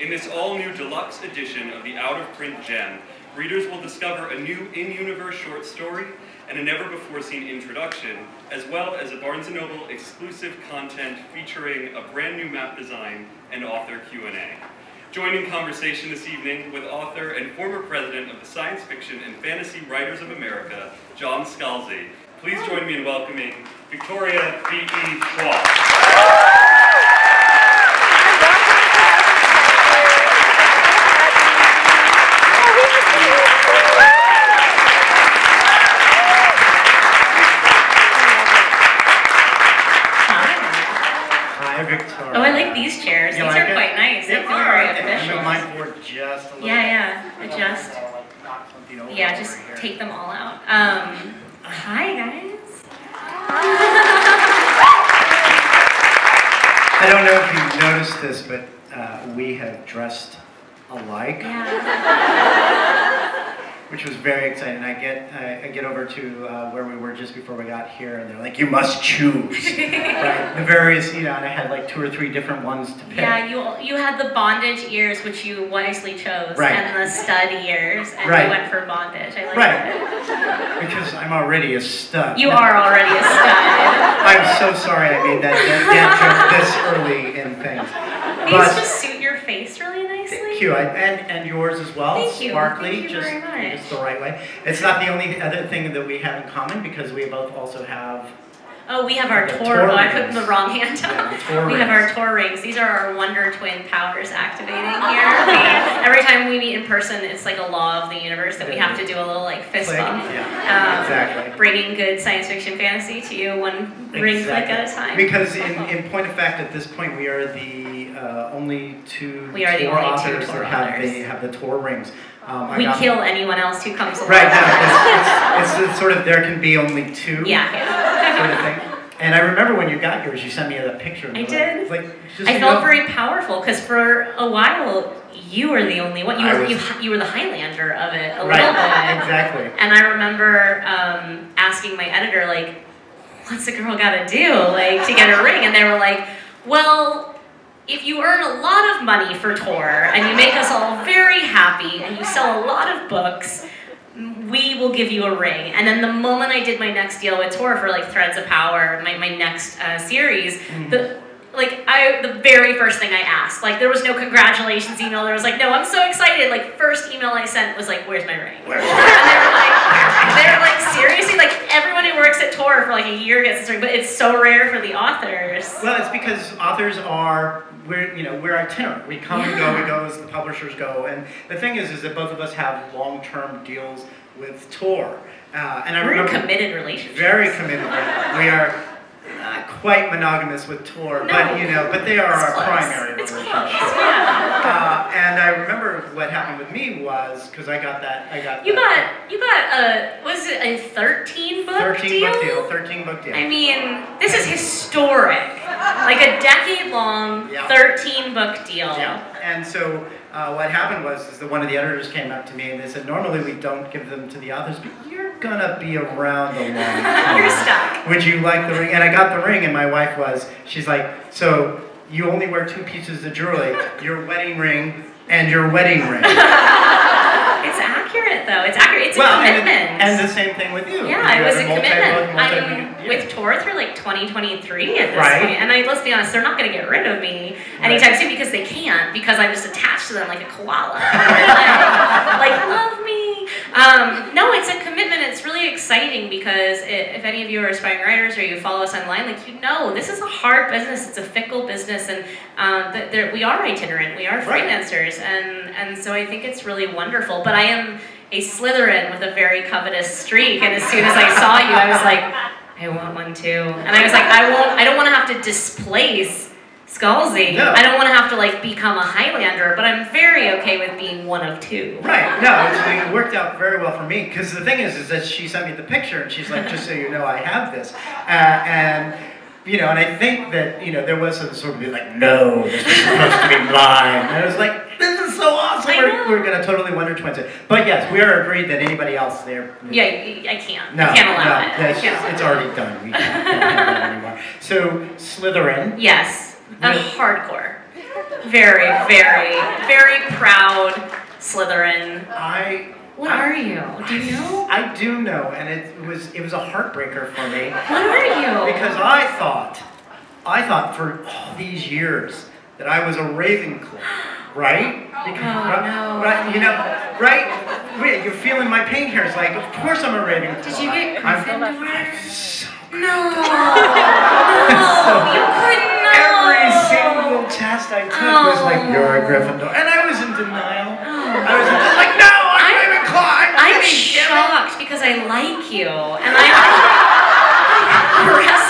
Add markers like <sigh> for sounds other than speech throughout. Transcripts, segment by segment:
In this all-new deluxe edition of the out-of-print gem, readers will discover a new in-universe short story and a never-before-seen introduction, as well as a Barnes & Noble exclusive content featuring a brand new map design and author Q&A. Joining conversation this evening with author and former president of the Science Fiction and Fantasy Writers of America, John Scalzi. Please join me in welcoming Victoria V.E. Schwab. These chairs. You these like are it? quite nice. They I feel are. very I official. moved mine forward just a little. Yeah, yeah. Adjust. I'll, like, knock something over Yeah, just here. take them all out. Um, hi guys. I don't know if you've noticed this, but uh, we have dressed alike, Yeah. <laughs> which was very exciting. I get I, I get over to uh, where we were just before we got here, and they're like, "You must choose." <laughs> right? The various, you know, and I had like two or three different ones to pick. Yeah, you you had the bondage ears, which you wisely chose, Right. and the stud ears, and Right. you went for bondage. I like Right. it. Because I'm already a stud. You are already a stud. I'm so sorry I made that dad joke this early in things. But just suit your face really thank you, I, and and yours as well. Thank you. Sparkly, Thank you just just the right way. It's not the only other thing that we have in common because we both also have Oh, we have our tour oh, I put rings. the wrong hand up. <laughs> tour we have our rings. tour rings. These are our Wonder Twin powers activating here. Every time we meet in person, it's like a law of the universe that we have to do a little like fist click. bump. Yeah, Um, exactly. Bringing good science fiction fantasy to you one ring click at a time. Because in, <laughs> in point of fact, at this point, we are the uh, only two We are the only two authors that have authors. the have the tour rings. Um, we got- kill anyone else who comes along. Right now, it's, it's, it's sort of there can be only two. Yeah. Sort of thing. And I remember when you got yours, you sent me a picture. I did. Like, just I felt know- very powerful because for a while you were the only one. You were was- you, you were the Highlander of it a Right, little bit. exactly. And I remember um, asking my editor, like, what's a girl gotta do, like, to get a ring? And they were like, well, if you earn a lot of money for Tor and you make us all very happy and you sell a lot of books, we will give you a ring. And then the moment I did my next deal with Tor for like Threads of Power, my, my next uh, series, Mm-hmm. the like I the very first thing I asked, like there was no congratulations email. There was like, no, I'm so excited. Like first email I sent was like, where's my ring? Where's- And they were like, they're like seriously, like everyone who works at Tor for like a year gets this ring, but it's so rare for the authors. Well, it's because authors are we're you know we're itinerant. We come and go, we Yeah. go as the publishers go. And the thing is, is that both of us have long-term deals with Tor. Uh, and I We're remember committed relationships. very committed. We are not quite monogamous with Tor, No. but you know, but they are It's our close. primary It's relationship. Uh, and I remember what happened with me was because I got that I got You that got you got a was it a 13 book 13 deal? book deal, 13 book deal. I mean, this is historic. Like a decade long, Yeah. 13 book deal. Yeah, and so uh, what happened was is that one of the editors came up to me and they said, normally we don't give them to the authors, but you're gonna be around a long <laughs> time. You're stuck. Would you like the ring? And I got the ring, and my wife was, she's like, so you only wear two pieces of jewelry, your wedding ring and your wedding ring. <laughs> It's accurate though. It's accurate. It's well, a commitment. and the same thing with you. yeah, You it was a commitment. I'm yeah. with Tor through like 2023 at this Right. point. And I, let's be honest, they're not going to get rid of me anytime soon because they can't. Because I'm just attached to them like a koala. <laughs> like, love me. Um, no, it's a commitment. It's really exciting because it, if any of you are aspiring writers or you follow us online, like you know, this is a hard business. It's a fickle business, and um, we are itinerant. We are freelancers, and and so I think it's really wonderful. But I am a Slytherin with a very covetous streak, and as soon as I saw you, I was like, I want one too. And I was like, I won't. I don't want to have to displace. Scalzi. No. I don't want to have to like become a Highlander, but I'm very okay with being one of two. Right. No, it's, it worked out very well for me because the thing is, is that she sent me the picture and she's like, just so you know, I have this, uh, and you know, and I think that you know there was a sort of like, no, this is supposed to be mine, and I was like, this is so awesome. We're, we're gonna totally Wonder Twins it. But yes, we are agreed that anybody else there. Yeah, I can't. No, I can't allow no, it. That's- can't it's already done. We can't, that anymore. So Slytherin. Yes, a Really? hardcore. Very, very, very proud Slytherin. I What are you? Do you know? I do know, and it was it was a heartbreaker for me What are you? because I thought I thought for all these years that I was a Ravenclaw, right? <gasps> Oh, because, Oh, no. right, you know, right? Wait, you're feeling my pain here. It's like, of course I'm a Ravenclaw. Did you get I'm- Gryffindor? I'm so- No, <laughs> no, you couldn't know. Every oh. single test I took was oh. like, Oh. you're a Gryffindor, and I was in denial. Oh. I was like, no, I'm, I'm- Ravenclaw. I'm, I'm <laughs> kidding, damn it." shocked because I like you, and I aggressively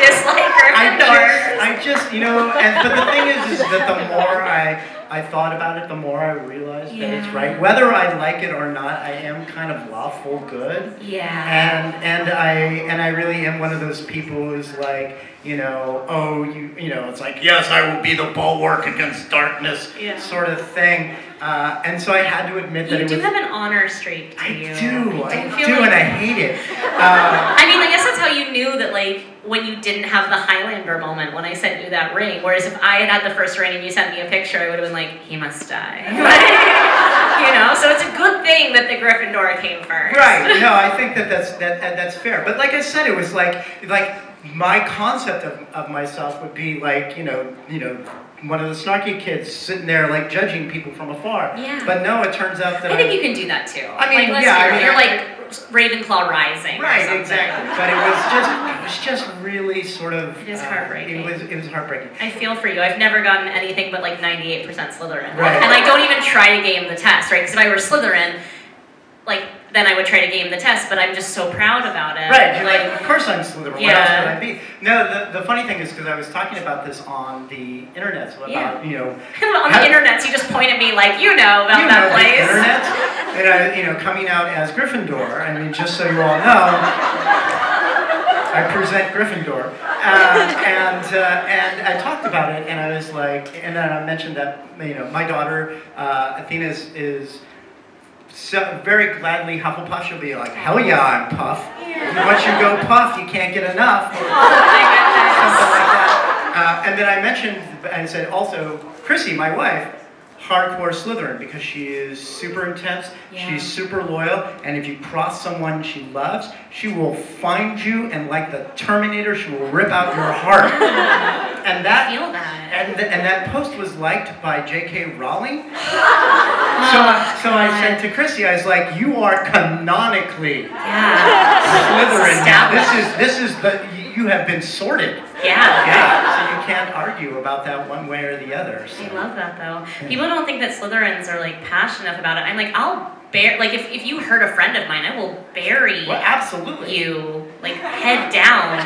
dislike I Gryffindor. just, I just, you know, and but the thing is, is that the more I, I thought about it, the more I realized that it's right. Whether I like it or not, I am kind of lawful good, Yeah. and and I and I really am one of those people who's like, you know, oh, you, you know, it's like, yes, I will be the bulwark against darkness, Yeah. sort of thing. Uh, and so I had to admit that You it do was. have an honor streak to I you. do, I don't feel do, like- and I hate it. Uh, <laughs> I mean, I guess that's how you knew that, like, when you didn't have the Highlander moment when I sent you that ring. Whereas if I had had the first ring and you sent me a picture, I would have been like, he must die. <laughs> You know, so it's a good thing that the Gryffindor came first. Right. <laughs> No, I think that that's that, that that's fair. But like I said, it was like like my concept of, of myself would be like you know you know one of the snarky kids sitting there like judging people from afar. Yeah. But no, it turns out that I think I'm- you can do that too. I mean, like, yeah, I mean, you're I- like Ravenclaw Rising. Right, exactly. But it was just it was just really sort of It is uh, heartbreaking. it was it was heartbreaking. I feel for you. I've never gotten anything but like 98% Slytherin. Right. And I don't even try to game the test, right? Because if I were Slytherin, like, then I would try to game the test, but I'm just so proud about it. Right, you're like, of course I'm Slytherin. What else Yeah. would I be? No, the, the funny thing is because I was talking about this on the internet so about Yeah. you know <laughs> on the internet, you just point at me like, you know about you that know, place. The internet, <laughs> and I, you know, coming out as Gryffindor. I mean, just so you all know, I present Gryffindor, uh, and uh, and I talked about it, and I was like, and then I mentioned that you know, my daughter uh, Athena is. is so very gladly Hufflepuff. She'll be like, hell yeah, I'm Puff. Once you go Puff, you can't get enough. <laughs> Oh something like that. Uh, and then I mentioned and said also, Krissy, my wife, hardcore Slytherin because she is super intense, Yeah. she's super loyal, and if you cross someone she loves, she will find you and like the Terminator, she will rip out your heart. <laughs> and that feel that. and, th- and that post was liked by J.K. Rowling. <laughs> So, I- so I said to Krissy, I was like, "You are canonically Yeah. Slytherin. now. This is this is the you have been sorted. Yeah. Yeah, so you can't argue about that one way or the other. So. I love that though. People don't think that Slytherins are like passionate about it. I'm like, I'll bear like if, if you hurt a friend of mine, I will bury Well, absolutely. you like head down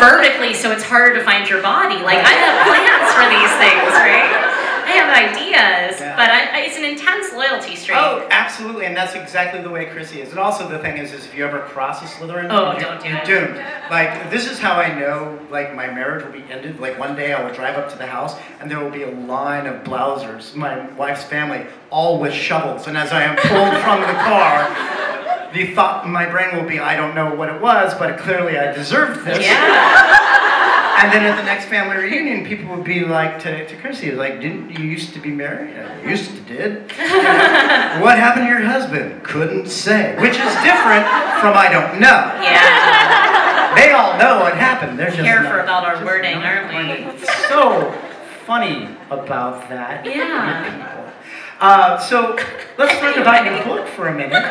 vertically so it's harder to find your body. Like I have plans for these things, right? Have ideas, Yeah. but I, it's an intense loyalty streak. Oh, absolutely, and that's exactly the way Krissy is. And also the thing is, is if you ever cross a Slytherin, Oh, you- don't do you're it. doomed. Like this is how I know, like my marriage will be ended. Like one day I will drive up to the house, and there will be a line of Blausers, my wife's family, all with shovels. And as I am pulled <laughs> from the car, the thought in my brain will be, I don't know what it was, but clearly I deserved this. Yeah. <laughs> And then at the next family reunion, people would be like to, to Krissy, like, didn't you used to be married? I used to did. <laughs> what happened to your husband? Couldn't say. Which is different from I don't know. Yeah. They all know what happened. They're just Careful about our wording, aren't we? So funny about that. Yeah. Uh, so let's talk <laughs> about your book for a minute.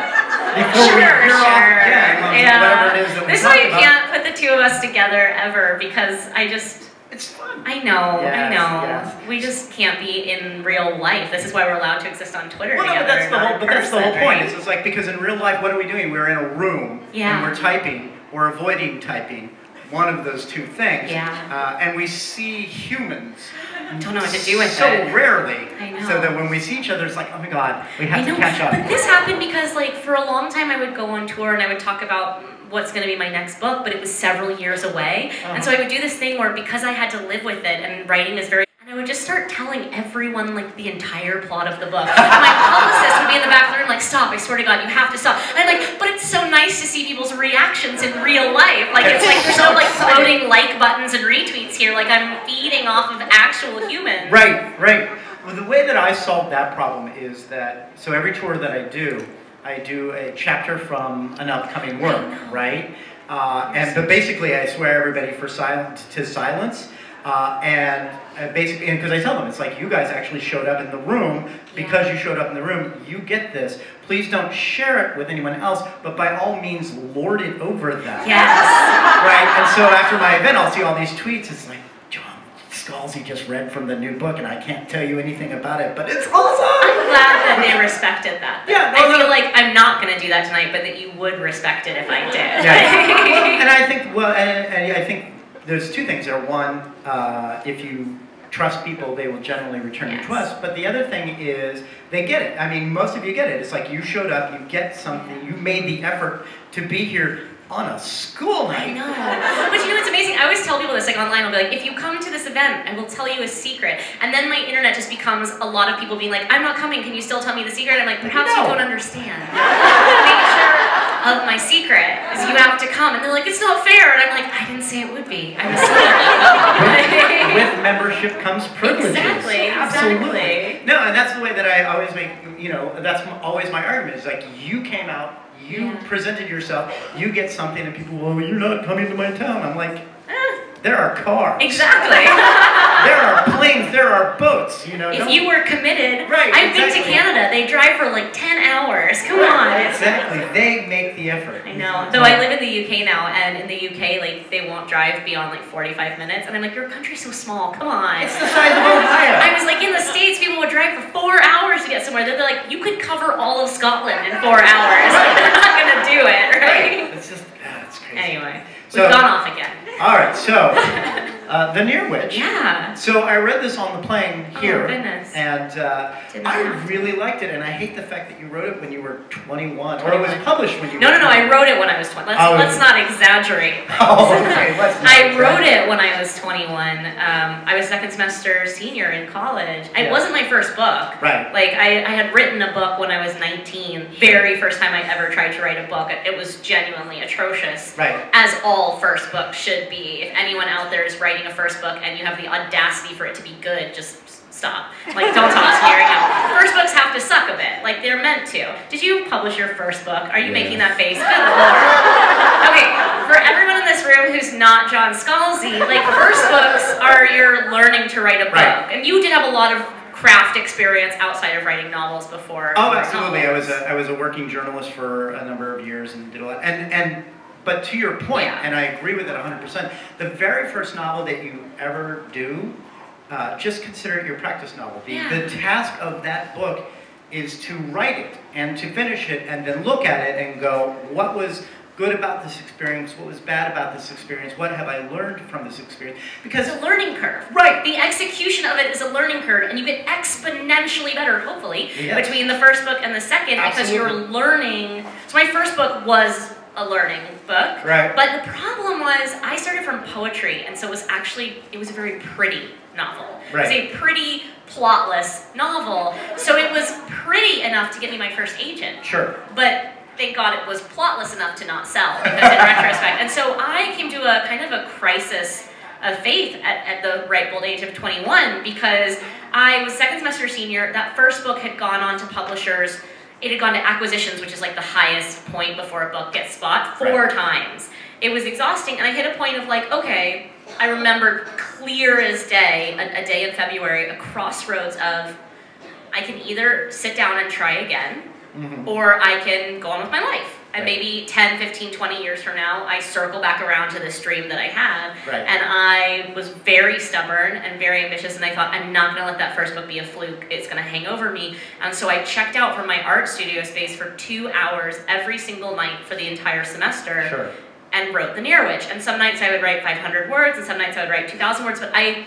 Before Sure, we veer sure. off again on yeah. whatever it is that we this is why talked you about. Can't put the two of us together ever because I just It's fun. I know, Yes, I know. yes. We just can't be in real life. This is why we're allowed to exist on Twitter Well, no, but that's the whole. in But that's the whole point. right? It's just like because in real life, what are we doing? We're in a room Yeah. and we're typing. We're avoiding typing. One of those two things. Yeah. Uh, and we see humans. <laughs> Don't know what to do with so it. rarely. I know. So that when we see each other, it's like, oh my god, we I have know, to catch up. but this happened because, like, for a long time, I would go on tour and I would talk about what's going to be my next book, but it was several years away, and so I would do this thing where because I had to live with it, and writing is very. And I would just start telling everyone like the entire plot of the book. <laughs> My publicist would be in the back of the room like, "Stop! I swear to God, you have to stop." And I'm like, "But it's so nice to see people's reactions in real life. Like it's like there's no like floating like buttons and retweets here. Like I'm feeding off of actual humans." Right, right. Well, the way that I solve that problem is that so every tour that I do, I do a chapter from an upcoming work, right? Uh, and but basically, I swear everybody for silence to silence. Uh, and uh, basically, because I tell them, it's like you guys actually showed up in the room. Because you showed up in the room, you get this. Please don't share it with anyone else, but by all means, lord it over them. Yes. Right? And so after my event, I'll see all these tweets. It's like, Scalzi just read from the new book, and I can't tell you anything about it, but it's awesome. I'm glad that they respected that. Yeah, I well, feel like I'm not going to do that tonight, but that you would respect it if I did. Yeah. Well, <laughs> and I think, well, and, and I think there's two things there. One, uh, if you trust people, they will generally return your Yes. trust. But the other thing is, they get it. I mean, most of you get it. It's like you showed up, you get something, you made the effort to be here on a school night. I know. But you know what's amazing? I always tell people this, like online, I'll be like, if you come to this event, I will tell you a secret. And then my internet just becomes a lot of people being like, I'm not coming, can you still tell me the secret? I'm like, perhaps No. you don't understand. <laughs> the nature of my secret is you have to come. And they're like, it's not fair. And I'm like, I didn't say it would be. I was saying <laughs> With membership comes privileges. Exactly, Absolutely. exactly. No, and that's the way that I always make, you know, that's always my argument. Is like, you came out, you Yeah. presented yourself, you get something, and people, well, you're not coming to my town. I'm like, Eh, there are cars. exactly. <laughs> There are planes, there are boats, you know. if you were committed, Right, I've been to. Canada. They drive for like 10 hours. Come on. Exactly. They make the effort. I know. Though I live in the UK now, and in the UK, like they won't drive beyond like 45 minutes, and I'm like, your country's so small. Come on. It's the size of Ohio. I was like, in the states, people would drive for four hours to get somewhere. They're like, you could cover all of Scotland in four hours. Like, <laughs> they're not gonna do it, right? It's just, ah, it's crazy. Anyway, So- we've gone off again. All right, so <laughs> uh, the Near Witch. Yeah. So I read this on the plane Oh, here, goodness. and uh, I really liked it. And I hate the fact that you wrote it when you were 21, or it was published when you. No, were no, no. no. I wrote it when I was 20. Let's, Oh, let's not exaggerate. <laughs> Oh, okay. Let's <laughs> not I wrote it when I was 21. Um, I was second semester senior in college. It Yeah. wasn't my first book. Right. Like I, I had written a book when I was 19. Very first time I ever tried to write a book. It was genuinely atrocious. Right. As all first books should be. If anyone out there is writing a first book and you have the audacity for it to be good, just stop. Like don't talk to me right now. <laughs> First books have to suck a bit. Like they're meant to. Did you publish your first book? Are you making that face? Good lord. <laughs> Okay, for everyone in this room who's not John Scalzi, like first books are your learning to write a book. Right. And you did have a lot of craft experience outside of writing novels before. Oh, absolutely. I was a, I was a working journalist for a number of years and did a lot. And and but to your point, Yeah. and I agree with it 100%. The very first novel that you ever do, uh, just consider it your practice novel. The, Yeah. the task of that book is to write it and to finish it and then look at it and go, what was good about this experience? What was bad about this experience? What have I learned from this experience? Because It's a learning curve. Right. The execution of it is a learning curve, and you get exponentially better, hopefully, Yes. between the first book and the second because you're learning. So, my first book was a learning book. Right. But the problem was, I started from poetry, and so it was actually, it was a very pretty novel. Right. It was a pretty, plotless novel. So, it was pretty enough to get me my first agent. sure. But thank God it was plotless enough to not sell in retrospect. And so I came to a kind of a crisis of faith at, at the ripe old age of 21 because I was second semester senior. That first book had gone on to publishers. It had gone to acquisitions, which is like the highest point before a book gets bought, four Right. times. It was exhausting, and I hit a point of like, okay, I remember clear as day, a, a day in February, a crossroads of I can either sit down and try again, Mhm. or I can go on with my life. And Right. maybe 10, 15, 20 years from now, I circle back around to this dream that I had. Right. And I was very stubborn and very ambitious, and I thought, I'm not gonna let that first book be a fluke. It's gonna hang over me. And so I checked out from my art studio space for two hours every single night for the entire semester Sure. and wrote The Near Witch. And some nights I would write 500 words, and some nights I would write 2,000 words. But I,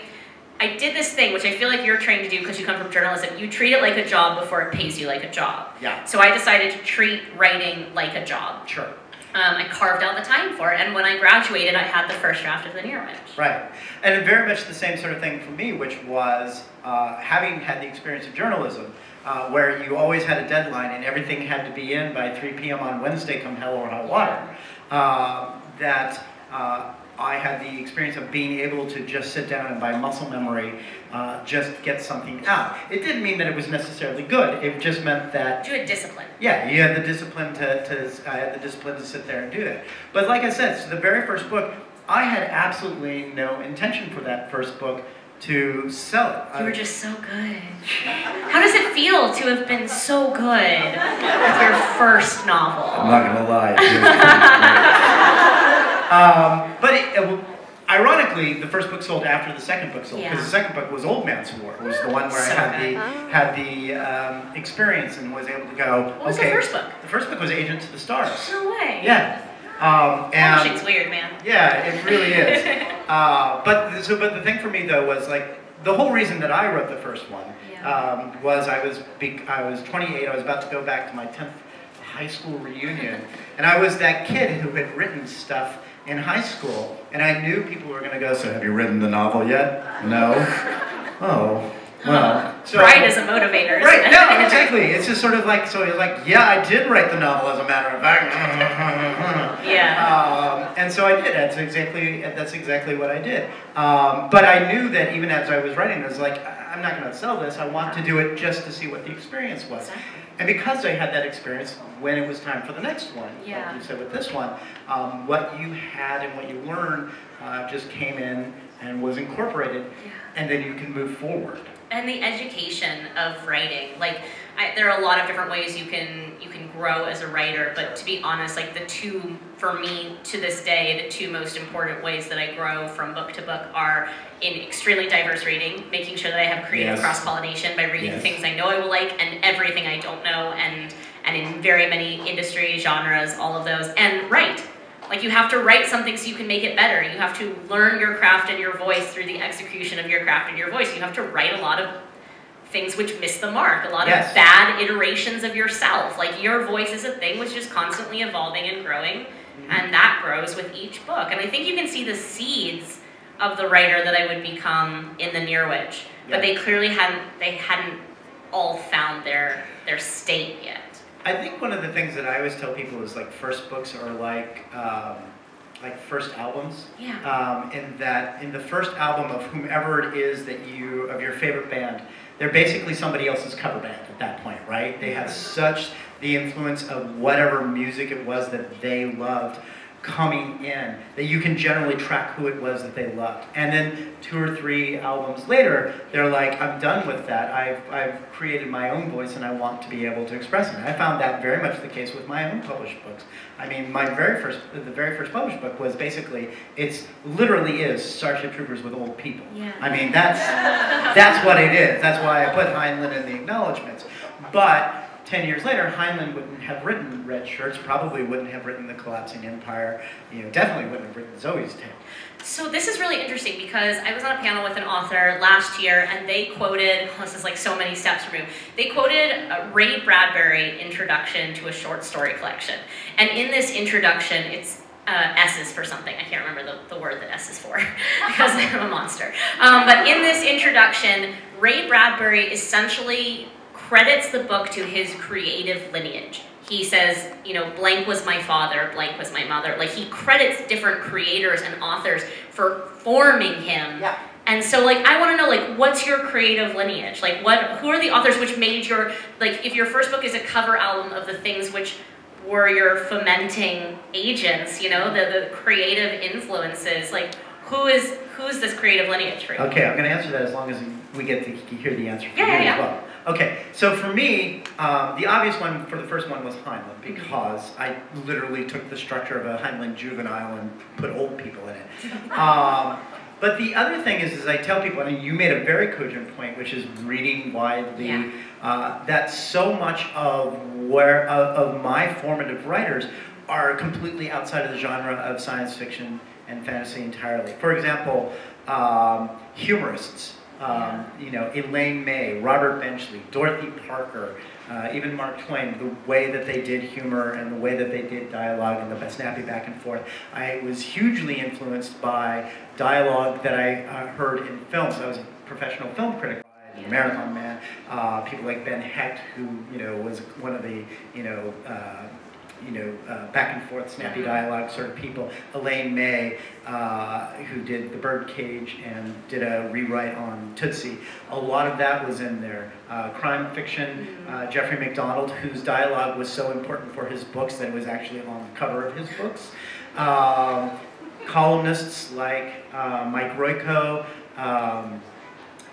I did this thing, which I feel like you're trained to do because you come from journalism. You treat it like a job before it pays you like a job. Yeah. So I decided to treat writing like a job. Sure. um, I carved out the time for it, and when I graduated, I had the first draft of the Near Witch. Right. And very much the same sort of thing for me, which was uh, having had the experience of journalism, uh, where you always had a deadline and everything had to be in by 3 p.m. on Wednesday, come hell or high water. Uh, that uh, I had the experience of being able to just sit down and by muscle memory uh, just get something out. It didn't mean that it was necessarily good. It just meant that Do a discipline. yeah, you had the discipline to, to I had the discipline to sit there and do that. But like I said, so the very first book, I had absolutely no intention for that first book to sell it. You were just so good. How does it feel to have been so good with your first novel? I'm not gonna lie. <laughs> it feels kinda great. um, but it, it, ironically, the first book sold after the second book sold because Yeah. the second book was Old Man's War. It was the one where So I had the had the um, experience and was able to go. What was okay. the first book? The first book was Agent to the Stars. No way. Yeah. Um, and Publishing's weird, man. Yeah, it really is. <laughs> uh, but so, but the thing for me though was like the whole reason that I wrote the first one Yeah. um, was I was be- I was 28. I was about to go back to my 10th high school reunion, <laughs> and I was that kid who had written stuff in high school, and I knew people were going to go. So, have you written the novel yet? No. <laughs> Oh. Well. So, Pride is a motivator. Right, isn't no, exactly. It's just sort of like, so you're like, yeah, I did write the novel as a matter of fact. <laughs> Yeah. Um, and so I did. That's exactly that's exactly what I did. Um, but I knew that even as I was writing, I was like, I- I'm not going to sell this. I want to do it just to see what the experience was. Exactly. And because I had that experience, when it was time for the next one, Yeah. like you said with this one, um, what you had and what you learned uh, just came in and was incorporated, Yeah. and then you can move forward. And the education of writing like I, there are a lot of different ways you can you can grow as a writer but to be honest like the two for me to this day the two most important ways that i grow from book to book are in extremely diverse reading making sure that i have creative Yes. cross pollination by reading Yes. things i know i will like and everything i don't know and and in very many industries genres all of those and write like you have to write something so you can make it better. You have to learn your craft and your voice through the execution of your craft and your voice. You have to write a lot of things which miss the mark, a lot Yes. of bad iterations of yourself. Like your voice is a thing which is constantly evolving and growing, mm-hmm. and that grows with each book. And I think you can see the seeds of the writer that I would become in the Near Witch, Yeah. but they clearly hadn't they hadn't all found their their state yet. I think one of the things that I always tell people is like first books are like um, like first albums. Yeah. Um, in that in the first album of whomever it is that you of your favorite band, they're basically somebody else's cover band at that point, right? They have such the influence of whatever music it was that they loved coming in that you can generally track who it was that they loved. And then two or three albums later, they're like, I'm done with that. I've, I've created my own voice and I want to be able to express it. And I found that very much the case with my own published books. I mean, my very first, the very first published book was basically, it's literally is Starship Troopers with old people. Yeah. I mean, that's, that's what it is. That's why I put Heinlein in the acknowledgments. But 10 years later, Heinlein wouldn't have written Redshirts, probably wouldn't have written The Collapsing Empire, you know, definitely wouldn't have written Zoe's Tale. So this is really interesting because I was on a panel with an author last year, and they quoted. <laughs> This is like so many steps removed. They quoted a Ray Bradbury introduction to a short story collection, and in this introduction, it's uh, S is for something. I can't remember the, the word that S is for <laughs> because I'm a monster. Um, but in this introduction, Ray Bradbury essentially credits the book to his creative lineage. He says, you know, blank was my father, blank was my mother. Like he credits different creators and authors for forming him. Yeah. And so like I want to know like what's your creative lineage? Like what who are the authors which made your like if your first book is a cover album of the things which were your fomenting agents, you know, the, the creative influences, like who is who's this creative lineage for you? Okay, I'm going to answer that as long as we get to hear the answer from Yeah, you yeah, as yeah. well. Okay, so for me, um, the obvious one for the first one was Heinlein because I literally took the structure of a Heinlein juvenile and put old people in it. Um, but the other thing is, is I tell people, I and you made a very cogent point, which is reading widely. Yeah. Uh, that so much of where of, of my formative writers are completely outside of the genre of science fiction and fantasy entirely. For example, um, humorists Um, you know, Elaine May, Robert Benchley, Dorothy Parker, uh, even Mark Twain, the way that they did humor and the way that they did dialogue and the snappy back and forth. I was hugely influenced by dialogue that I uh, heard in films. I was a professional film critic. The Marathon Man, uh, people like Ben Hecht, who you know was one of the you know uh, you know, uh, back and forth, snappy Mm-hmm. dialogue sort of people. Elaine May, uh, who did The Birdcage and did a rewrite on Tootsie. A lot of that was in there. Uh, crime fiction, Mm-hmm. uh, Jeffrey McDonald, whose dialogue was so important for his books that it was actually on the cover of his books. Um, columnists like uh, Mike Royko, um,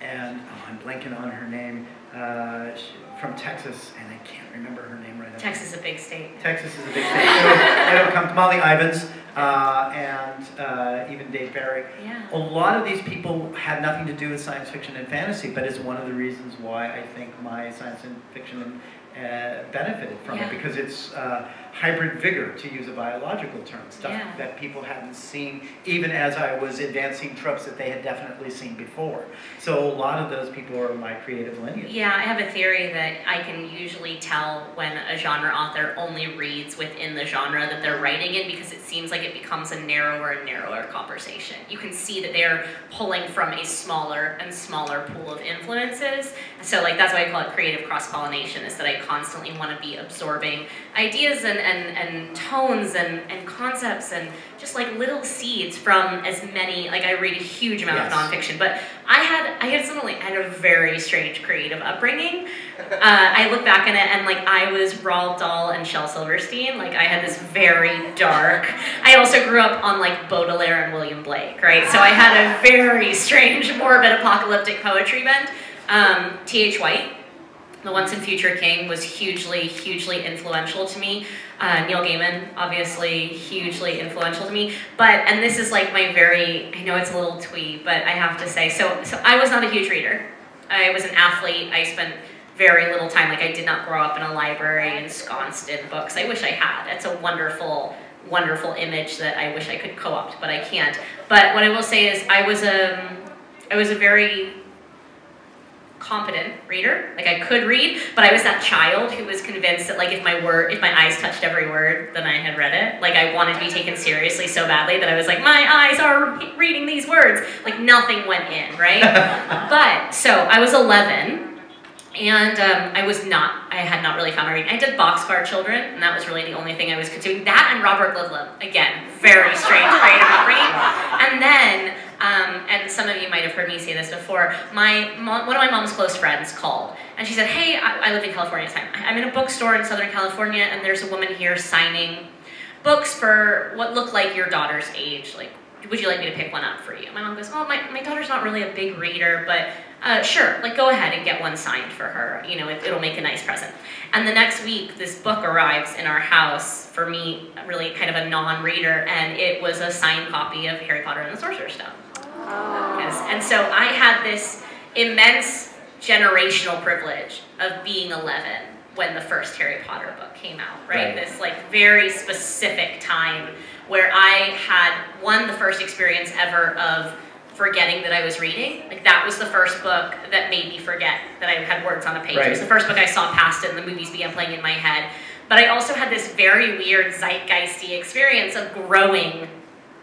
and oh, I'm blanking on her name, uh, she, from Texas, and I can't remember her name right. Texas is a big state. Texas is a big state. It'll, it'll come. Molly Ivins uh, and uh, even Dave Barry. Yeah. A lot of these people had nothing to do with science fiction and fantasy, but it's one of the reasons why I think my science and fiction uh, benefited from Yeah. it because it's uh, hybrid vigor, to use a biological term, stuff Yeah. that people hadn't seen, even as I was advancing tropes that they had definitely seen before. So a lot of those people are my creative lineage. Yeah, I have a theory that I can usually tell when a genre author only reads within the genre that they're writing in because it seems like it becomes a narrower and narrower conversation. You can see that they're pulling from a smaller and smaller pool of influences. So like that's why I call it creative cross pollination is that I constantly want to be absorbing ideas and, and, and tones and, and concepts and just like little seeds from as many like I read a huge amount Yes. of nonfiction, but I had I had suddenly had a very strange creative upbringing. Uh, I look back on it and like I was Roald Dahl and Shel Silverstein. Like I had this very dark. I also grew up on like Baudelaire and William Blake, right? So I had a very strange, morbid, apocalyptic poetry bent. Um, T.H. White, the Once and Future King, was hugely, hugely influential to me. Uh, Neil Gaiman, obviously, hugely influential to me. But and this is like my very, I know it's a little twee, but I have to say, so so I was not a huge reader. I was an athlete. I spent very little time. Like I did not grow up in a library ensconced in books. I wish I had. It's a wonderful, wonderful image that I wish I could co-opt, but I can't. But what I will say is, I was a, I was a very competent reader. Like I could read, but I was that child who was convinced that like if my word, if my eyes touched every word, then I had read it. Like I wanted to be taken seriously so badly that I was like, my eyes are reading these words. Like nothing went in, right? <laughs> but so I was 11. And um, I was not, I had not really found my reading. I did Boxcar Children, and that was really the only thing I was consuming. That and Robert Ludlum. Again, very strange creative upbringing. And then, um, and some of you might have heard me say this before, my mom, one of my mom's close friends called, and she said, hey, I, I live in California time. I'm in a bookstore in Southern California, and there's a woman here signing books for what look like your daughter's age. Like, would you like me to pick one up for you? My mom goes, oh, my, my daughter's not really a big reader, but uh, sure, like go ahead and get one signed for her. You know, it, it'll make a nice present. And the next week, this book arrives in our house for me, really kind of a non-reader, and it was a signed copy of Harry Potter and the Sorcerer's Stone. Yes, and so I had this immense generational privilege of being 11 when the first Harry Potter book came out, right? Right. This like very specific time where I had one the first experience ever of forgetting that I was reading. Like that was the first book that made me forget that I had words on a page. It was the first book I saw past it and the movies began playing in my head. But I also had this very weird zeitgeisty experience of growing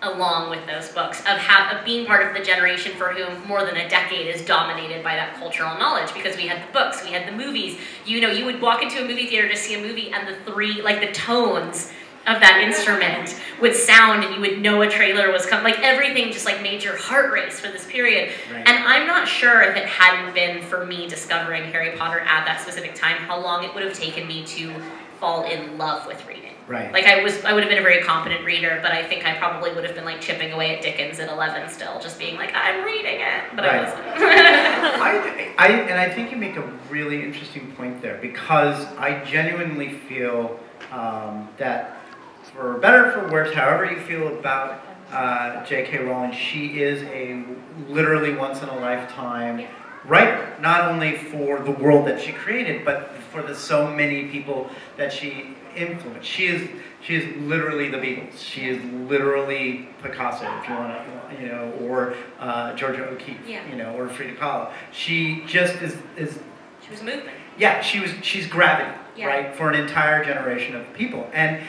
along with those books, of, have, of being part of the generation for whom more than a decade is dominated by that cultural knowledge because we had the books, we had the movies. You know, you would walk into a movie theater to see a movie and the three, like the tones of that instrument would sound and you would know a trailer was coming. Like everything just like made your heart race for this period. Right. And I'm not sure if it hadn't been for me discovering Harry Potter at that specific time, how long it would have taken me to fall in love with reading. Right. Like I was, I would have been a very competent reader, but I think I probably would have been like chipping away at Dickens at 11 still, just being like, I'm reading it, but I wasn't. <laughs> I, I, and I think you make a really interesting point there because I genuinely feel um, that, for better or for worse, however you feel about uh, J.K. Rowling, she is a literally once in a lifetime writer, not only for the world that she created, but for the so many people that she influenced. She is she is literally the Beatles. She is literally Picasso, if you want to, you know, or uh, Georgia O'Keeffe, Yeah. you know, or Frida Kahlo. She just is is She was a movement. yeah, she was she's gravity, Yeah. right, for an entire generation of people. And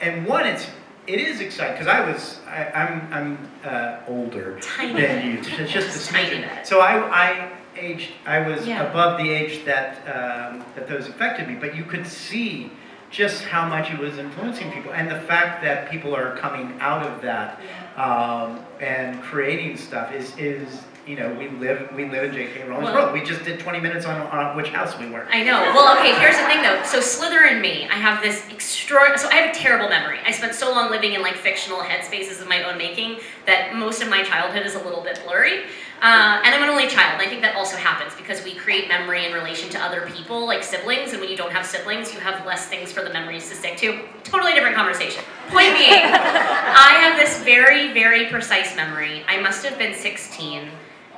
and one, it's it is exciting because I was I, I'm I'm uh, older Tiny than you, just, just a smidgen. So I I aged I was Yeah. above the age that um, that those affected me, but you could see just how much it was influencing people, and the fact that people are coming out of that um, and creating stuff is is you know we live we live in J.K. Rowling's Well- world. We just did 20 minutes on, on which house we were. I know. Well, okay, here's the thing though. So Slytherin me, I have this extraordinary, so I have a terrible memory. I spent so long living in like fictional headspaces of my own making that most of my childhood is a little bit blurry. Uh, and I'm an only child, and I think that also happens because we create memory in relation to other people, like siblings, and when you don't have siblings, you have less things for the memories to stick to. Totally different conversation. Point being, <laughs> I have this very, very precise memory. I must have been 16,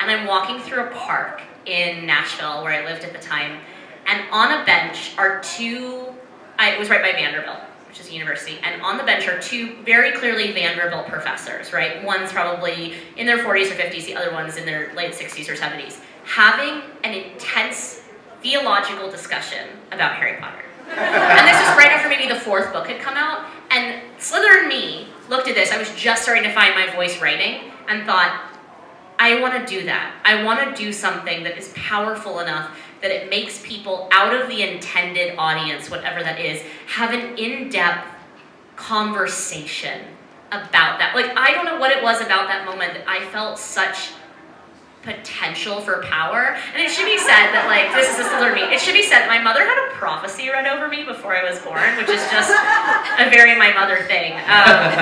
and I'm walking through a park in Nashville where I lived at the time, and on a bench are two, I, it was right by Vanderbilt, which is a university, and on the bench are two very clearly Vanderbilt professors, right? One's probably in their 40s or 50s, the other one's in their late 60s or 70s, having an intense theological discussion about Harry Potter. and this was right after maybe the fourth book had come out, and Slytherin me looked at this, I was just starting to find my voice writing, and thought, I want to do that. I want to do something that is powerful enough that it makes people out of the intended audience, whatever that is, have an in depth conversation about that. Like, I don't know what it was about that moment that I felt such potential for power. And it should be said that, like, this is a similar me. It should be said that my mother had a prophecy read over me before I was born, which is just a very my mother thing. Um,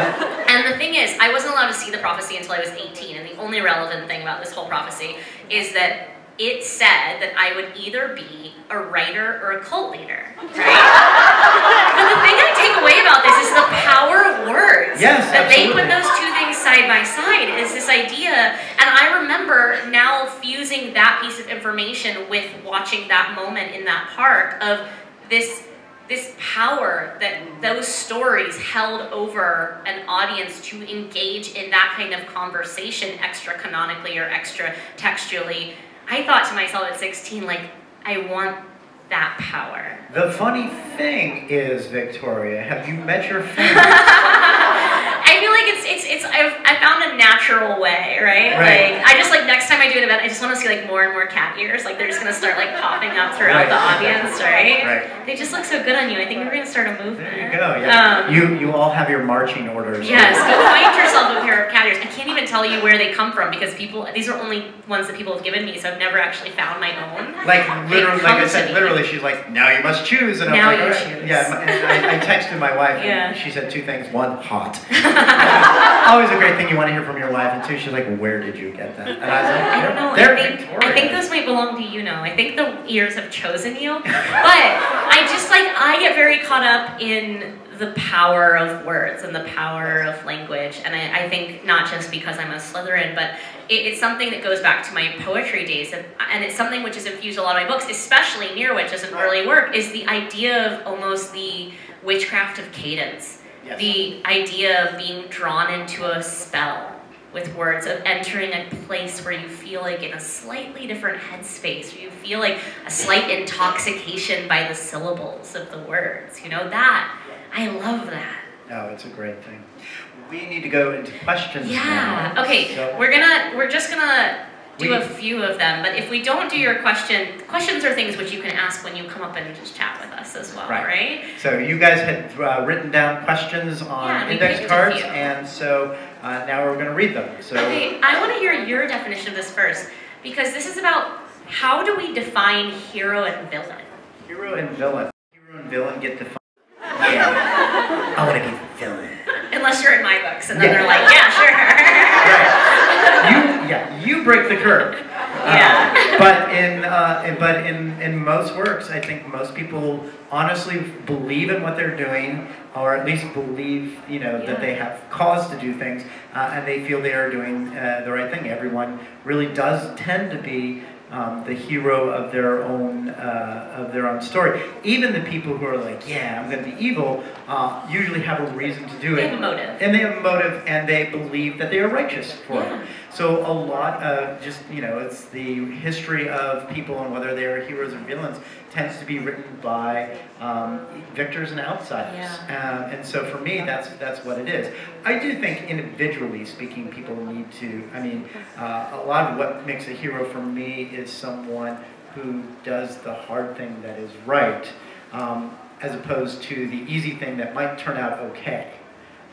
and the thing is, I wasn't allowed to see the prophecy until I was 18, and the only relevant thing about this whole prophecy is that it said that I would either be a writer or a cult leader, <laughs> right? but the thing I take away about this is the power of words. Yes, That they put those two things side by side is this idea, and I remember now fusing that piece of information with watching that moment in that park of this this power that those stories held over an audience to engage in that kind of conversation extra canonically or extra textually. I thought to myself at 16, like, I want that power. The funny thing is, Victoria, have you met your <laughs> fans? I feel like it's it's it's I've, I found a natural way, right? Right. Like I just like next time I do an event, I just want to see like more and more cat ears. Like they're just gonna start like popping up throughout Right. the audience, <laughs> right? Right. They just look so good on you. I think we're gonna start a movement. There you go. Yeah. Um, you you all have your marching orders. Yes, go find yourself a pair of cat ears. I can't even tell you where they come from because people these are only ones that people have given me, so I've never actually found my own. Like literally, like I said, literally, she's like, now you must choose. And Now I'm like, you "All right." choose. Yeah, and I, I texted my wife, and Yeah. she said two things. One, hot. <laughs> Always a great thing you want to hear from your wife, and two, she's like, where did you get that? And I was like, I don't know. They're I think, I think those might belong to you now. I think the ears have chosen you. But I just like I get very caught up in the power of words and the power of language. And I, I think not just because I'm a Slytherin, but it, it's something that goes back to my poetry days. And, and it's something which has infused a lot of my books, especially Near Witch as an early work, is the idea of almost the witchcraft of cadence. Yes. The idea of being drawn into a spell with words, of entering a place where you feel like in a slightly different headspace, where you feel like a slight intoxication by the syllables of the words. You know, that, I love that. No, it's a great thing. We need to go into questions Yeah. now. Okay, So- we're gonna, we're just gonna do We- a few of them, but if we don't do your question, questions are things which you can ask when you come up and just chat with us as well, Right. right? So you guys had uh, written down questions on Yeah, index cards, and so uh, now we're going to read them. So Okay, I want to hear your definition of this first, because this is about how do we define hero and villain? hero and villain. Hero and villain get defined. Yeah, I want to be the villain. <laughs> Unless you're in my books, and then Yeah. they're like, yeah, sure. Right. <laughs> You yeah you break the curve. Uh, Yeah. but in uh, in- but in in most works, I think most people honestly believe in what they're doing, or at least believe you know Yeah. that they have cause to do things, uh, and they feel they are doing uh, the right thing. Everyone really does tend to be um, the hero of their own uh, of their own story. Even the people who are like, yeah, I'm going to be evil, uh, usually have a reason to do They it. have a motive. And they have a motive, and they believe that they are righteous for Yeah. it. So a lot of just you know, it's the history of people and whether they are heroes or villains tends to be written by um, victors and outsiders. Um, and so for me, that's that's what it is. I do think individually speaking, people need to. I mean, uh, a lot of what makes a hero for me is someone who does the hard thing that is right, um, as opposed to the easy thing that might turn out okay.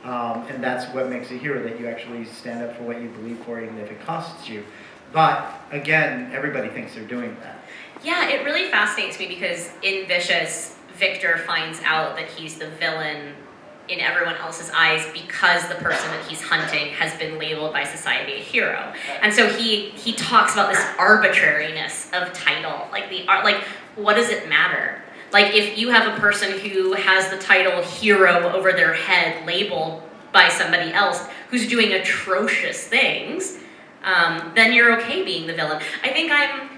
Um, and that's what makes a hero that you actually stand up for what you believe for, even if it costs you. But again, everybody thinks they're doing that. Yeah, it really fascinates me because in Vicious, Victor finds out that he's the villain in everyone else's eyes because the person that he's hunting has been labeled by society a hero. And so he he talks about this arbitrariness of title. Like the art like what does it matter? Like if you have a person who has the title hero over their head labeled by somebody else who's doing atrocious things, um, then you're okay being the villain. I think I'm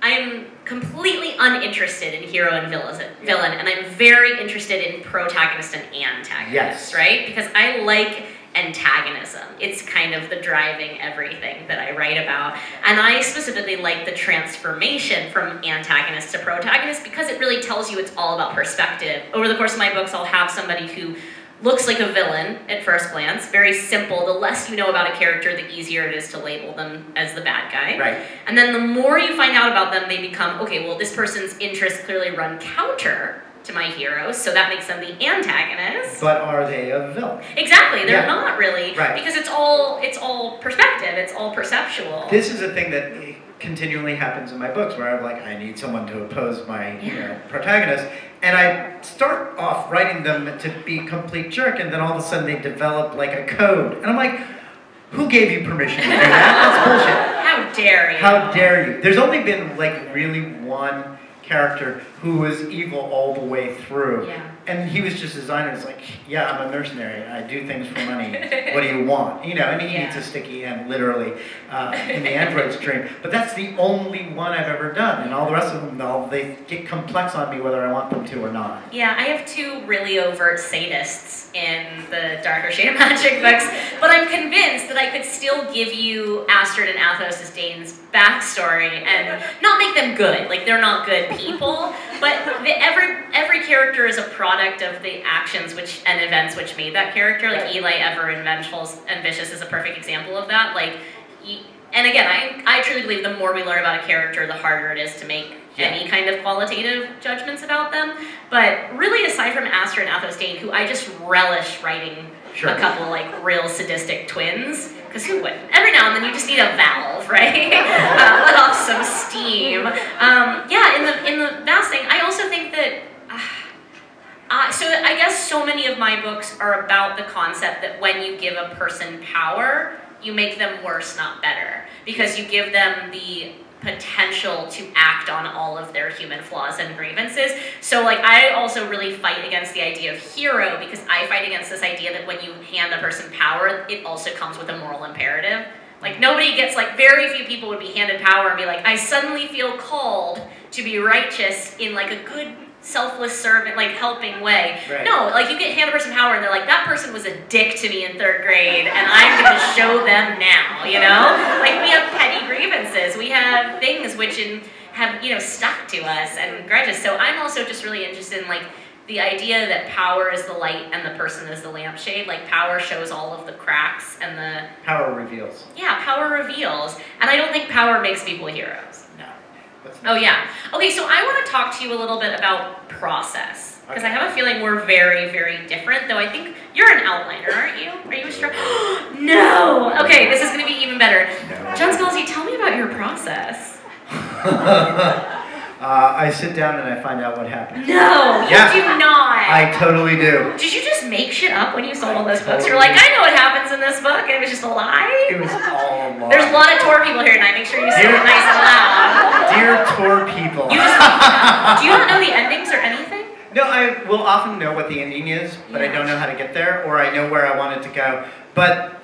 I'm completely uninterested in hero and villain, villain, and I'm very interested in protagonist and antagonist, Yes. right? Because I like antagonism. It's kind of the driving everything that I write about. And I specifically like the transformation from antagonist to protagonist because it really tells you it's all about perspective. Over the course of my books, I'll have somebody who looks like a villain at first glance, very simple. The less you know about a character, the easier it is to label them as the bad guy. Right. And then the more you find out about them, they become okay, well, this person's interests clearly run counter to my heroes, so that makes them the antagonist. But are they a villain? Exactly, they're Yeah. not really Right. because it's all it's all perspective, it's all perceptual. This is a thing that continually happens in my books where I'm like, I need someone to oppose my you know, protagonist. And I start off writing them to be complete jerk, and then all of a sudden they develop like a code. And I'm like, who gave you permission to do that? <laughs> That's bullshit. How dare you? How dare you? There's only been like really one character who was evil all the way through. Yeah. And he was just designed as like, yeah, I'm a mercenary. I do things for money. what do you want? You know, and he Yeah. needs a sticky end, literally, uh, in the android's dream. But that's the only one I've ever done. And all the rest of them, all, they get complex on me whether I want them to or not. Yeah, I have two really overt sadists in the Darker Shade of Magic books, but I'm convinced that I could still give you Astrid and Athos' Dane's backstory and not make them good. Like they're not good people, but the, every every character is a product of the actions which and events which made that character. Like Eli, Ever, and Vengeful and Vicious is a perfect example of that. Like. And again, I, I truly believe the more we learn about a character, the harder it is to make Yeah. any kind of qualitative judgments about them. But really, aside from Astrid and Athos Dane, who I just relish writing Sure. a couple like real sadistic twins, because who wouldn't? Every now and then you just need a valve, <laughs> right? <laughs> uh, let off some steam. Um, yeah, in the in the vast thing, I also think that. Uh, uh, so I guess so many of my books are about the concept that when you give a person power, you make them worse, not better, because you give them the potential to act on all of their human flaws and grievances. So like I also really fight against the idea of hero because I fight against this idea that when you hand a person power, it also comes with a moral imperative. Like nobody gets like very few people would be handed power and be like, I suddenly feel called to be righteous in like a good selfless servant, like helping way. Right. No, like you get hand a person power and they're like, that person was a dick to me in third grade and I'm gonna show them now, you know? Like we have petty grievances. We have things which in, have, you know, stuck to us and grudges. So I'm also just really interested in like the idea that power is the light and the person is the lampshade. Like power shows all of the cracks and the Power reveals. yeah, power reveals. And I don't think power makes people heroes. No. Oh yeah. Okay, so I want to talk to you a little bit about process because I have a feeling we're very, very different. Though I think you're an outliner, aren't you? Are you a str- <gasps> No. Okay, this is going to be even better. John Scalzi, tell me about your process. <laughs> uh, I sit down and I find out what happened. No, you Yeah. do not. I totally do. Did you just make shit up when you sold all those books? You're like, I know what happens in this book, and it was just a lie. It was all a lie. There's a lot of tour people here tonight. Make sure you say it nice and loud. Dear tour people. You just, do you not know the endings or anything? No, I will often know what the ending is, but I don't know how to get there, or I know where I want it to go. But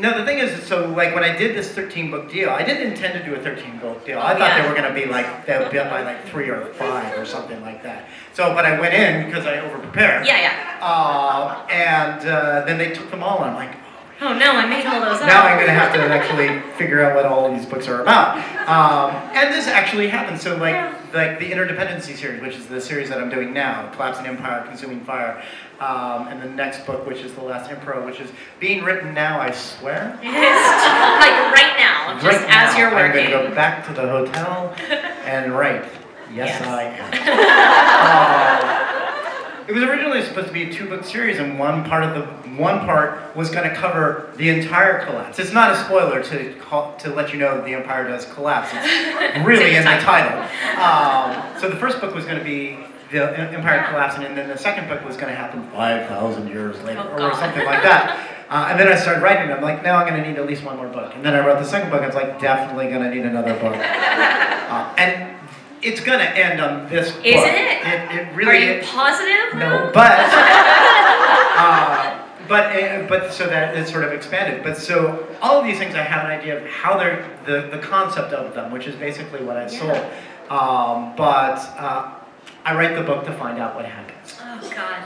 no, the thing is, so like when I did this 13 book deal, I didn't intend to do a 13 book deal. Oh, I thought yeah. they were going to be like, they would be up by like three or five or something like that. So, but I went in because I overprepared. Yeah, yeah. Uh, and uh, then they took them all, and I'm like, Oh no, I made all those up. now I'm going to have to actually figure out what all these books are about. Um, and this actually happened. So, like, like the Interdependency series, which is the series that I'm doing now, Collapsing Empire, Consuming Fire, um, and the next book, which is The Last Emperor, which is being written now, I swear. It is like right now, just Right as now, you're working. I'm going to go back to the hotel and write. Yes, Yes. I am. Uh, <laughs> it was originally supposed to be a two-book series, and one part of the one part was going to cover the entire collapse. It's not a spoiler to call, to let you know the empire does collapse. It's <laughs> really in the title. Um, so the first book was going to be the empire collapsing, and then the second book was going to happen five thousand years later, Oh, or something like that. <laughs> Uh, and then I started writing. I'm like, now I'm going to need at least one more book. And then I wrote the second book. I was like, definitely going to need another book. <laughs> Uh, and it's going to end on this book. Isn't it? It, it Are really you is. positive? No, but <laughs> uh, but uh, but so that it sort of expanded. But so all of these things, I have an idea of how they're the the concept of them, which is basically what I Yeah. sold. Um, but uh, I write the book to find out what happens. Oh God,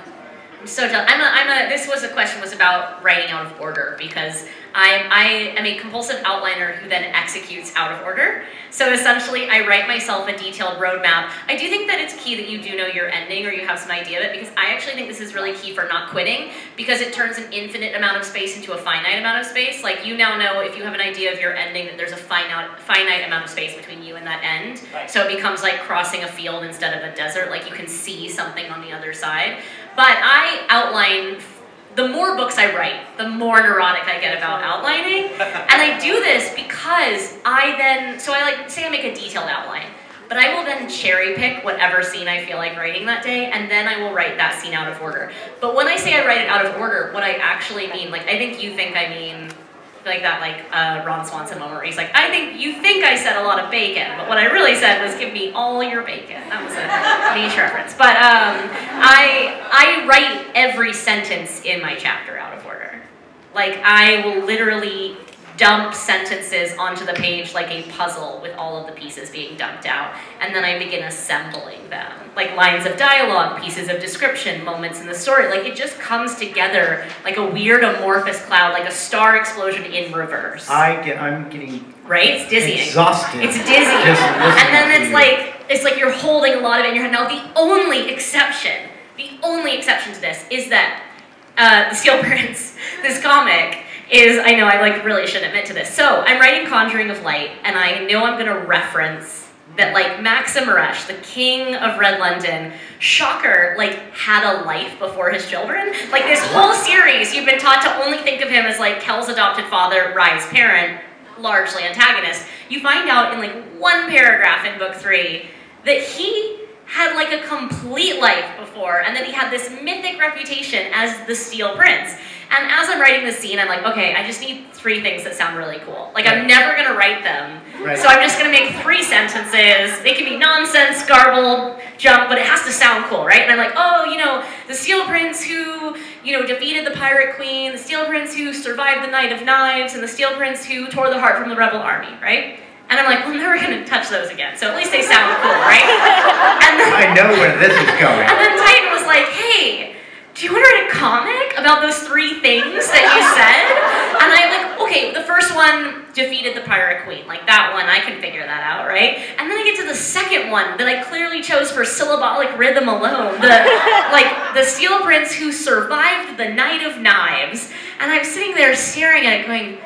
I'm so jealous. I'm a, I'm a. This was a question was about writing out of order because I I am a compulsive outliner who then executes out of order. So essentially, I write myself a detailed roadmap. I do think that it's key that you do know your ending or you have some idea of it because I actually think this is really key for not quitting because it turns an infinite amount of space into a finite amount of space. Like you now know if you have an idea of your ending that there's a finite finite amount of space between you and that end. Right. So it becomes like crossing a field instead of a desert. Like you can see something on the other side. But I outline. The more books I write, the more neurotic I get about outlining. <laughs> And I do this because I then, so I like, say I make a detailed outline, but I will then cherry pick whatever scene I feel like writing that day, and then I will write that scene out of order. But when I say I write it out of order, what I actually mean, like, I think you think I mean, like that, like uh, Ron Swanson moment where he's like, I think you think I said a lot of bacon, but what I really said was give me all your bacon. That was a niche reference. But um, I I write every sentence in my chapter out of order. Like I will literally dump sentences onto the page like a puzzle with all of the pieces being dumped out, and then I begin assembling them. Like lines of dialogue, pieces of description, moments in the story. Like it just comes together like a weird amorphous cloud, like a star explosion in reverse. I get. I'm getting right? It's dizzying. exhausted. It's dizzying. And then it's like it's like you're holding a lot of it in your head. Now the only exception, the only exception to this is that uh, the Steel <laughs> Prince, this comic, is I know I like really shouldn't admit to this. So I'm writing Conjuring of Light, and I know I'm gonna reference that like Maxim Maresh, the king of Red London, shocker, like had a life before his children. Like this whole series, you've been taught to only think of him as like Kell's adopted father, Rhy's parent, largely antagonist. You find out in like one paragraph in book three that he had like a complete life before and that he had this mythic reputation as the Steel Prince. And as I'm writing the scene, I'm like, okay, I just need three things that sound really cool. Like I'm never gonna write them. Right. So I'm just gonna make three sentences. They can be nonsense, garbled, junk, but it has to sound cool, right? And I'm like, oh, you know, the Steel Prince who, you know, defeated the Pirate Queen, the Steel Prince who survived the Night of Knives, and the Steel Prince who tore the heart from the rebel army, right? And I'm like, well, I'm never gonna touch those again. So at least they sound cool, right? <laughs> And then, I know where this is going. and then Titan was like, hey, do you want to write a comic about those three things that you said? And I'm like, okay, the first one defeated the Pirate Queen. Like that one, I can figure that out, right? And then I get to the second one that I clearly chose for syllabolic rhythm alone. The like the Steel Prince who survived the Night of Knives. And I'm sitting there staring at it going,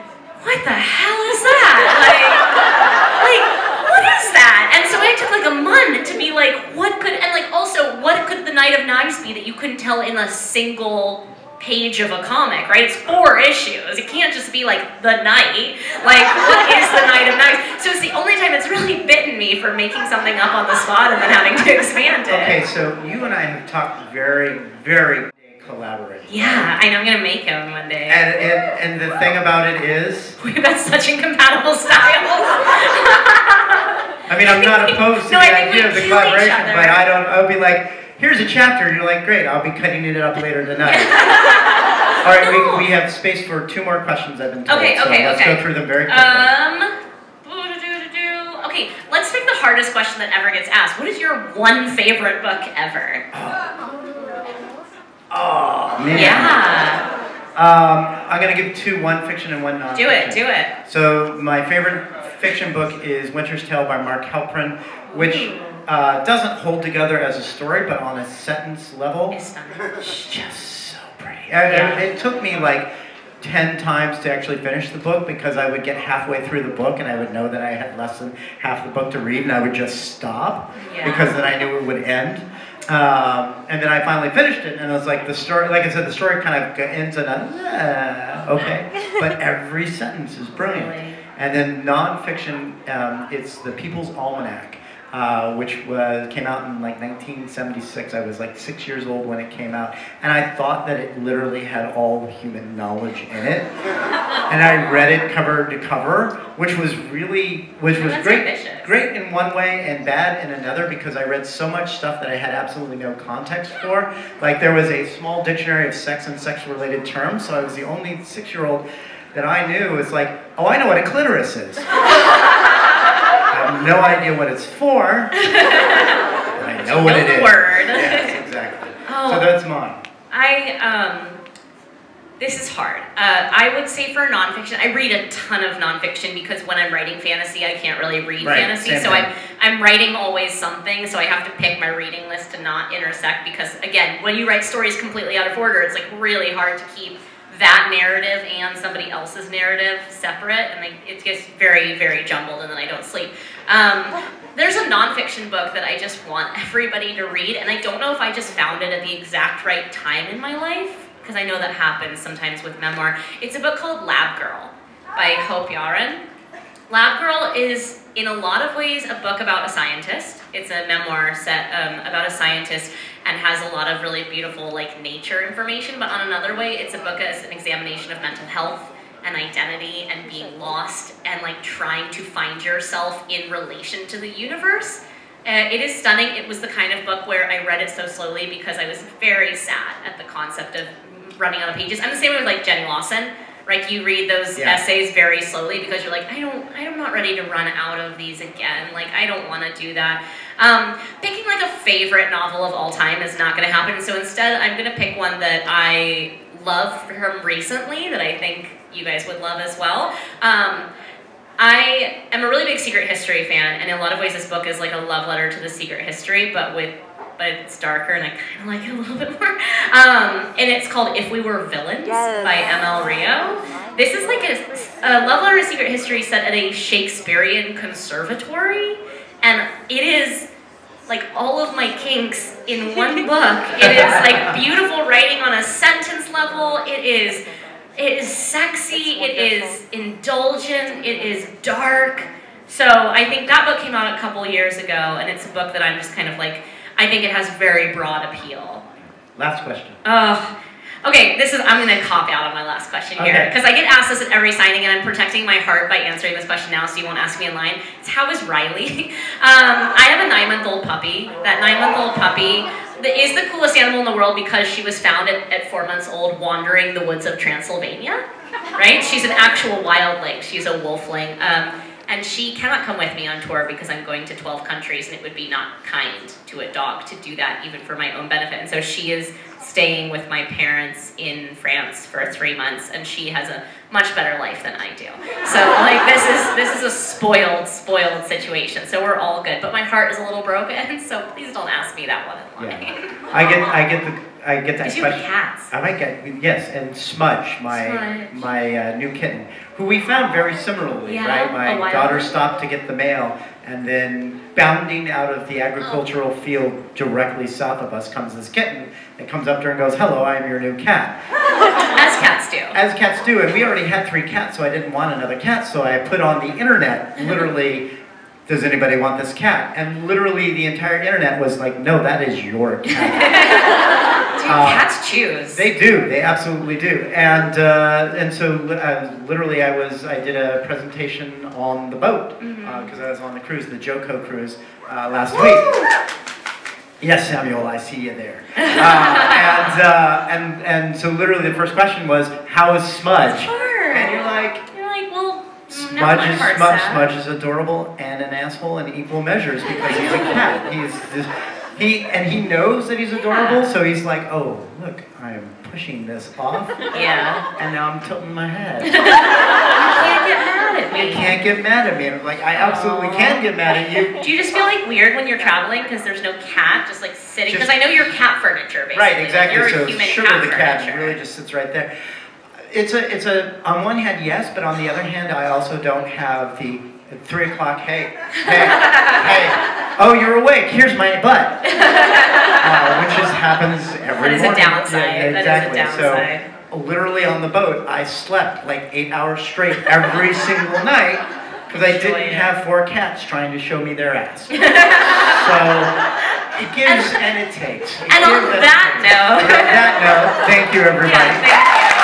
what the hell is that? Like, like what is that? And so I took like a month to be like, what could, and like also, what could the Night of Knives be that you couldn't tell in a single page of a comic, right? It's four issues. It can't just be like the night. Like, what is the Night of Knives? So it's the only time it's really bitten me for making something up on the spot and then having to expand it. Okay, so you and I have talked very, very collaborative. Yeah, I know I'm gonna make him one day. And, and, and the thing about it is, <laughs> We've got such incompatible styles. <laughs> I mean, I'm not opposed to No, the I think idea of the collaboration, but I don't, I'll be like, here's a chapter, and you're like, great, I'll be cutting it up later tonight. <laughs> All right, no. we, we have space for two more questions. I've been told. Okay, so okay, let's okay. go through them very quickly. Um. Okay, let's take the hardest question that ever gets asked. What is your one favorite book ever? <laughs> oh man. Yeah. Um, I'm gonna give two, one fiction and one non. -Fiction. Do it. Do it. So my favorite fiction book is Winter's Tale by Mark Helprin, which uh, doesn't hold together as a story, but on a sentence level, It's just so pretty. And- and Yeah. It took me like 10 times to actually finish the book because I would get halfway through the book and I would know that I had less than half the book to read and I would just stop Yeah. because then I knew it would end. Um, and then I finally finished it and it was like the story, like I said, the story kind of ends in a, uh, okay, <laughs> but every sentence is brilliant. Really? And then nonfiction, um, it's the People's Almanac, uh, which was came out in like 1976. I was like six years old when it came out, and I thought that it literally had all human knowledge in it. <laughs> and I read it cover to cover, which was really, which was That's great, ambitious. great in one way and bad in another because I read so much stuff that I had absolutely no context for. Like there was a small dictionary of sex and sex-related terms, so I was the only six-year-old that I knew was like, oh, I know what a clitoris is. <laughs> I have no idea what it's for. I know what know it the word. Yes, exactly. Oh. So that's mine. I um. This is hard. Uh, I would say for nonfiction, I read a ton of nonfiction because when I'm writing fantasy, I can't really read Right, fantasy. So thing. I'm I'm writing always something. So I have to pick my reading list to not intersect because again, when you write stories completely out of order, it's like really hard to keep that narrative and somebody else's narrative separate, and like it gets very very jumbled, and then I don't sleep. Um, there's a nonfiction book that I just want everybody to read, and I don't know if I just found it at the exact right time in my life because I know that happens sometimes with memoir. It's a book called Lab Girl by Hope Jahren. Lab Girl is, in a lot of ways, a book about a scientist. It's a memoir set um, about a scientist and has a lot of really beautiful, like, nature information. But on another way, it's a book as an examination of mental health and identity and being lost and, like, trying to find yourself in relation to the universe. Uh, it is stunning. It was the kind of book where I read it so slowly because I was very sad at the concept of running out of pages. I'm the same way with like Jenny Lawson. Like you read those Yeah. essays very slowly because you're like, I don't, I'm not ready to run out of these again. Like I don't want to do that. Um, picking like a favorite novel of all time is not going to happen. So instead, I'm going to pick one that I love from recently that I think you guys would love as well. Um, I am a really big secret history fan, and in a lot of ways, this book is like a love letter to the secret history, but with but it's darker, and I kind of like it a little <laughs> bit more. Um, and it's called "If We Were Villains" Yes. by M.L. Rio. This is like a, a love letter to secret history set at a Shakespearean conservatory, and it is like all of my kinks in one <laughs> book. It is like beautiful writing on a sentence level. It is it is sexy, it is indulgent, it is dark. So I think that book came out a couple years ago and it's a book that I'm just kind of like I think it has very broad appeal. Last question. Ugh. Okay, this is I'm gonna cop out on my last question here Okay. because I get asked this at every signing, and I'm protecting my heart by answering this question now, so you won't ask me in line. It's how is Riley? <laughs> um, I have a nine-month-old puppy. That nine-month-old puppy is the coolest animal in the world because she was found at, at four months old wandering the woods of Transylvania. Right? She's an actual wildling. She's a wolfling. Um, and she cannot come with me on tour because I'm going to 12 countries and it would be not kind to a dog to do that even for my own benefit. And so she is staying with my parents in France for three months and she has a much better life than I do. So like this is this is a spoiled, spoiled situation. So we're all good. But my heart is a little broken, <laughs> so please don't ask me that one in line. Yeah. <laughs> I get, I get the, I get that Did you have question. cats? I might get yes, and Smudge, my Smudge. my uh, new kitten, who we found very similarly, Yeah, right? My daughter stopped to get the mail, and then bounding out of the oh. agricultural field directly south of us comes this kitten that comes up to her and goes, "Hello, I am your new cat." <laughs> As cats do. As cats do, and we already had three cats, so I didn't want another cat, so I put on the internet, <laughs> literally. Does anybody want this cat? And literally, the entire internet was like, "No, that is your cat." <laughs> Dude, Uh, cats choose. They do. They absolutely do. And uh, and so uh, literally, I was I did a presentation on the boat because Mhm. I was on the cruise, the JoCo cruise, uh, last week. Yes, Samuel, I see you there. Uh, and, uh, and, and so literally the first question was, how is Smudge? And you're like, You're like, well, mm, Smudge is, Smudge. Smudge is adorable and an asshole in equal measures because he's a cat. He's this, he and he knows that he's adorable, so he's like, oh look, I'm pushing this off, Yeah. and now I'm tilting my head. <laughs> You can't get mad at me. You can't get mad at me. I'm like, I absolutely can get mad at you. Do you just feel like weird when you're traveling because there's no cat just like sitting? Because I know you're cat furniture, basically. Right, Like, exactly. You're so a human sugar cat the cat furniture. really just sits right there. It's a, it's a. On one hand, yes, but on the other hand, I also don't have the at three o'clock. Hey, hey, hey. Oh, you're awake. Here's my butt. <laughs> Uh, which just happens every That is a downside. Yeah, That is a exactly. downside. So, literally on the boat, I slept like eight hours straight every <laughs> single night because I didn't have four cats trying to show me their ass. <laughs> so it gives and, it takes. It And on that note- on that note, thank you everybody. Yeah, thank